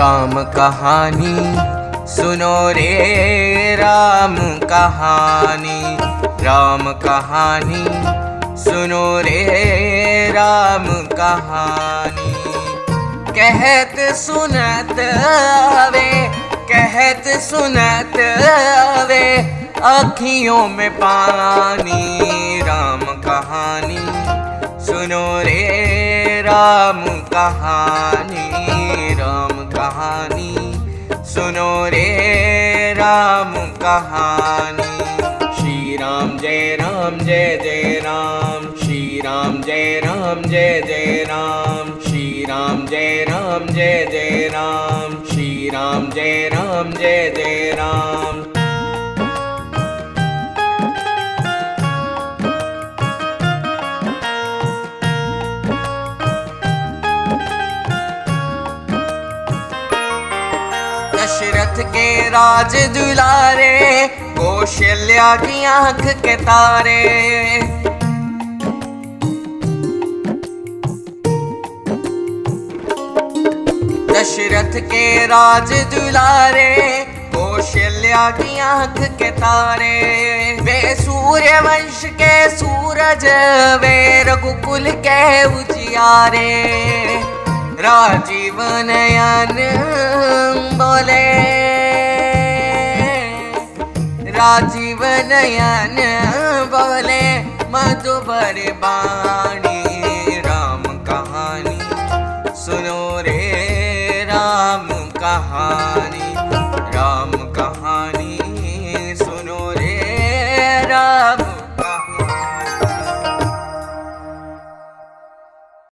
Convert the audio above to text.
कहानी, सुनो रे राम कहानी राम कहानी, सुनो रे राम कहानी। कहत सुनत वे कहत सुनत वे अखियों में पानी, राम कहानी, सुनो रे राम कहानी। सुनो रे राम कहानी। श्री राम जय राम जय जय राम। श्री राम जय राम जय जय राम। श्री राम जय राम जय जय राम। श्री राम जय राम जय जय राम दशरथ के राज दुलारे, कौशल्या की आँख के तारे। दशरथ के राज दुलारे, कौशल्या की आँख के तारे। वे सूर्य वंश के सूरज, वे रघुकुल के उजियारे। राजीव नयन बोले। राजीव नयन बोले मधुबर बाणी राम कहानी। सुनो रे राम कहानी।